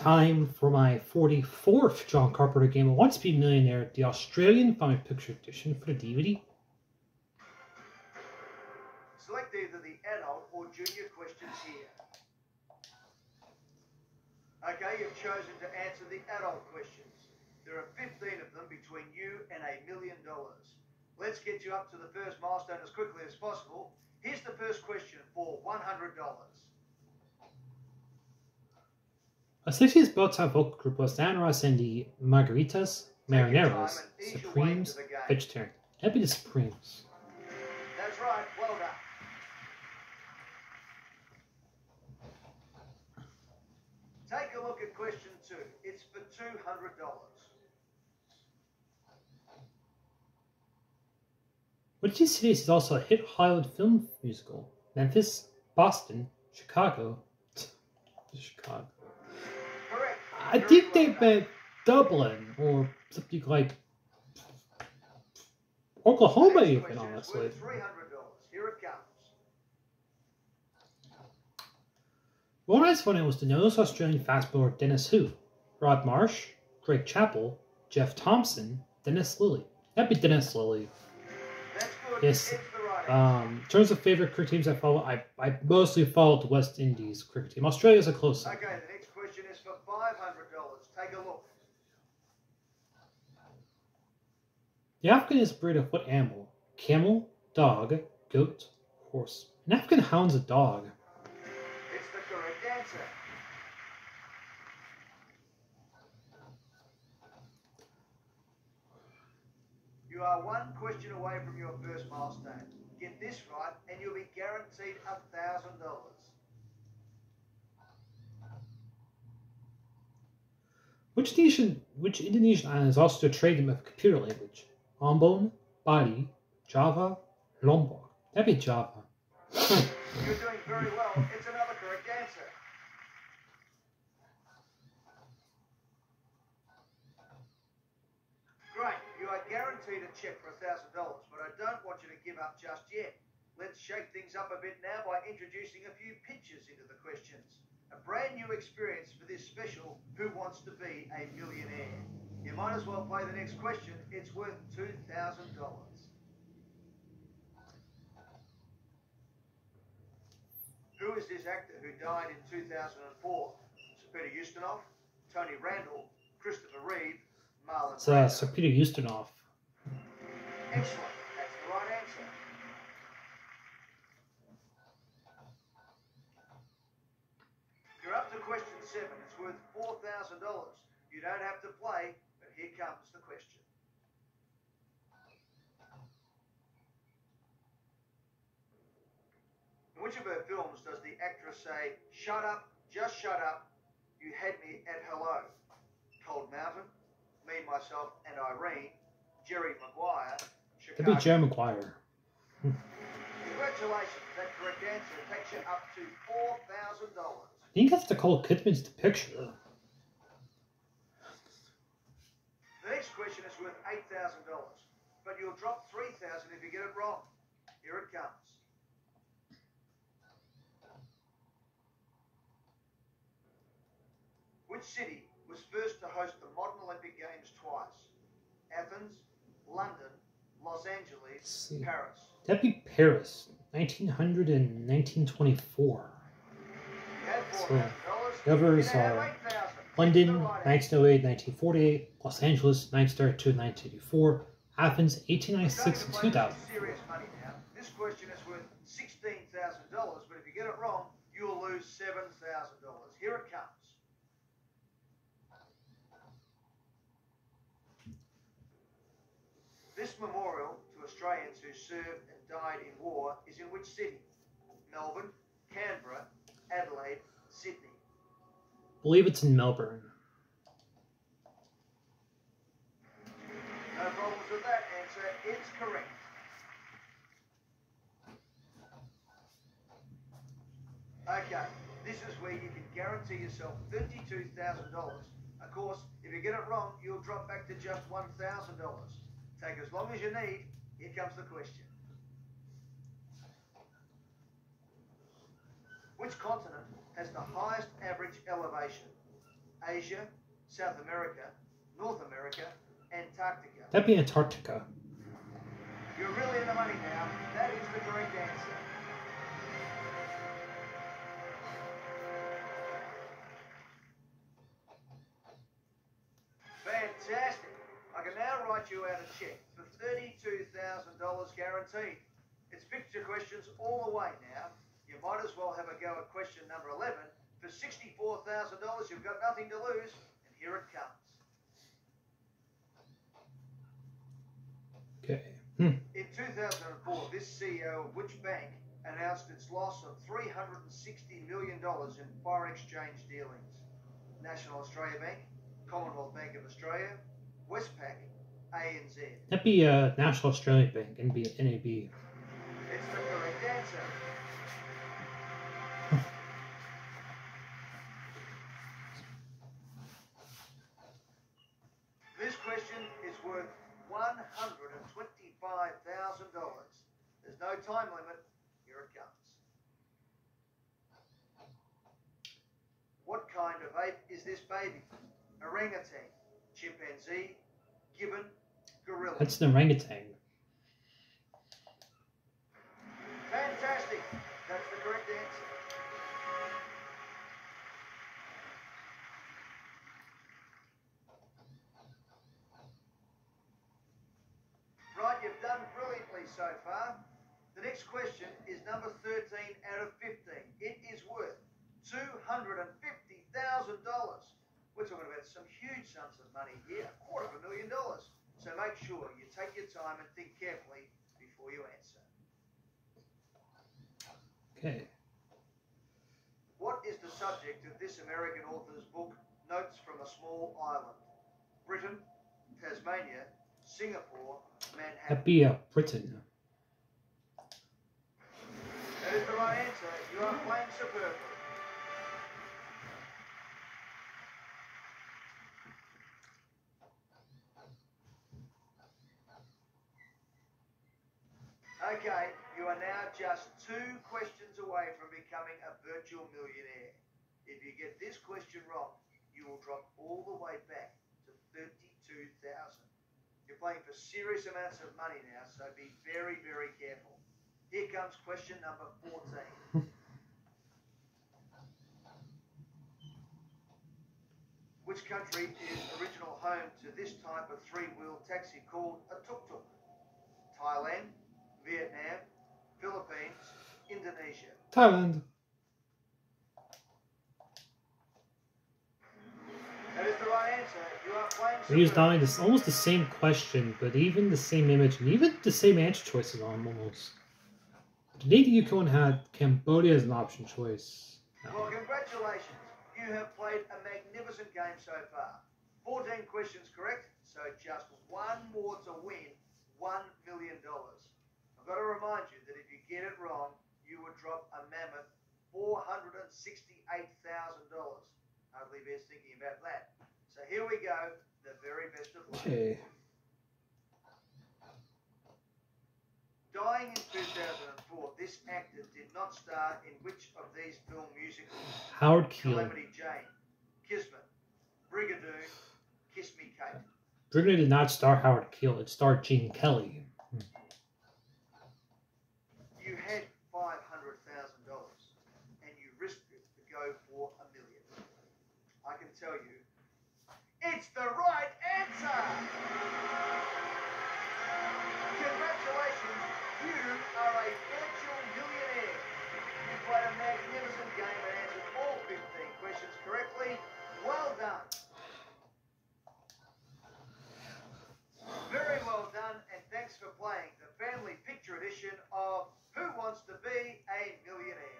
Time for my 44th John Carpenter game, I Want to Be a Millionaire, the Australian Family Picture Edition for the DVD. Select either the adult or junior questions here. Okay, you've chosen to answer the adult questions. There are 15 of them between you and a million dollars. Let's get you up to the first milestone as quickly as possible. Here's the first question for $100. A 60s Boatside vocal group was Diana Ross and the Margaritas, Marineros, Supremes, Vegetarian. That'd be the Supremes. That's right, well done. Take a look at question two. It's for $200. Which these cities is also a hit Hollywood film musical? Memphis, Boston, Chicago. Chicago. I think they meant Dublin or something like Oklahoma, even honestly. worth $300. Here it comes. What I was funny was the notice Australian fast bowler Dennis Hu, Rod Marsh, Greg Chappell, Jeff Thomson, Dennis Lillee. That'd be Dennis Lillee. Yes, It's the right answer. Um, in terms of favorite cricket teams I follow, I, I mostly follow the West Indies cricket team. Australia's a close second. Okay, the next question is for $500. Take a look. The Afghan is a breed of what animal? Camel, dog, goat, horse. An Afghan hound's a dog. It's the correct answer. You are one question away from your first milestone. Get this right, and you'll be guaranteed a thousand dollars. Which Indonesian, which Indonesian island is also a trading of computer language? Ambon, Bali, Java, Lombok. That'd be Java. You're doing very well. It's another correct answer. Great. You are guaranteed a check for a thousand dollars, but I don't want you to give up just yet. Let's shake things up a bit now by introducing a few pictures into the questions. A brand new experience for this special Who Wants to Be a Millionaire? You might as well play the next question. It's worth $2,000. Who is this actor who died in 2004? Sir Peter Ustinov, Tony Randall, Christopher Reeve, Marlon It's uh, Sir Peter Ustinov. Excellent. That's the right answer. You're up to question seven. It's worth $4,000. You don't have to play, but here comes the question. In which of her films does the actress say, Shut up, just shut up, you had me at hello? Cold Mountain, Me, Myself, and Irene, Jerry Maguire, That'd be Jerry Maguire. Congratulations, that correct answer takes you up to $4,000. I think that's Nicole Kidman's the picture. The next question is worth $8,000, but you'll drop 3,000 if you get it wrong. Here it comes. Which city was first to host the modern Olympic Games twice? Athens, London, Los Angeles. Paris. That'd be Paris, 1900 and 1924. So, $4,000. the others You now have are London, It's the right answer. 1908, 1948, Los Angeles, 1932, 1984, Athens, 1896 and We're going to play 2000. some Serious money now. This question is worth sixteen thousand dollars, but if you get it wrong, you'll lose seven thousand dollars. Here it comes. This memorial to Australians who served and died in war is in which city? Melbourne, Canberra, Adelaide, Sydney. believe it's in Melbourne. No problems with that answer. It's correct. Okay, this is where you can guarantee yourself $32,000. Of course, if you get it wrong, you'll drop back to just $1,000. Take as long as you need. Here comes the question. Which continent has the highest average elevation? Asia, South America, North America, Antarctica. That'd be Antarctica. You're really in the money now. That is the correct answer. Fantastic. I can now write you out a check for $32,000 guaranteed. It's picture questions all the way now. Might as well have a go at question number 11. For $64,000, you've got nothing to lose, and here it comes. Okay. Hmm. In 2004, this CEO of which bank announced its loss of $360 million in foreign exchange dealings? National Australia Bank, Commonwealth Bank of Australia, Westpac, ANZ. That'd be uh, National Australia Bank, NAB. It's the correct answer. This question is worth $125,000. There's no time limit. Here it comes. What kind of ape is this baby? Orangutan, chimpanzee, gibbon, gorilla. That's an orangutan. Fantastic. That's the correct answer. Right, you've done brilliantly so far. Next question is number 13 out of 15. It is worth $250,000. We're talking about some huge sums of money here, a quarter of a million dollars. So make sure you take your time and think carefully before you answer. Okay. What is the subject of this American author's book, Notes from a Small Island? Britain, Tasmania, Singapore, Manhattan. Uh, Britain. That is the right answer. You Okay, you are now just two questions away from becoming a virtual millionaire. If you get this question wrong, you will drop all the way back to 32,000. You're playing for serious amounts of money now, so be very, very careful. Here comes question number 14. Which country is original home to this type of three-wheel taxi called a tuk-tuk? Thailand, Vietnam, Philippines, Indonesia. Thailand. That is the right answer. You are playing We used superb. not this almost the same question, but even the same image and even the same answer choices on 'em almost. Nathan Yukon had Cambodia as an option choice. Well, congratulations. You have played a magnificent game so far. 14 questions correct, so just one more to win $1 million. I've got to remind you that if you get it wrong, you would drop a mammoth $468,000. Hardly bears thinking about that. So here we go, the very best of luck. Dying in 2004, this actor did not star in which of these film musicals? Howard Keel. Calamity Jane, Kismet, Brigadoon, Kiss Me Kate. Brigadoon did not star Howard Keel. It starred Gene Kelly. You had five hundred thousand dollars, and you risked it to go for a million. I can tell you, it's the right answer. Are a virtual millionaire. You played a magnificent game and answered all 15 questions correctly. Well done. Very well done, and thanks for playing the family picture edition of Who Wants to Be a Millionaire?